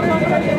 Thank you.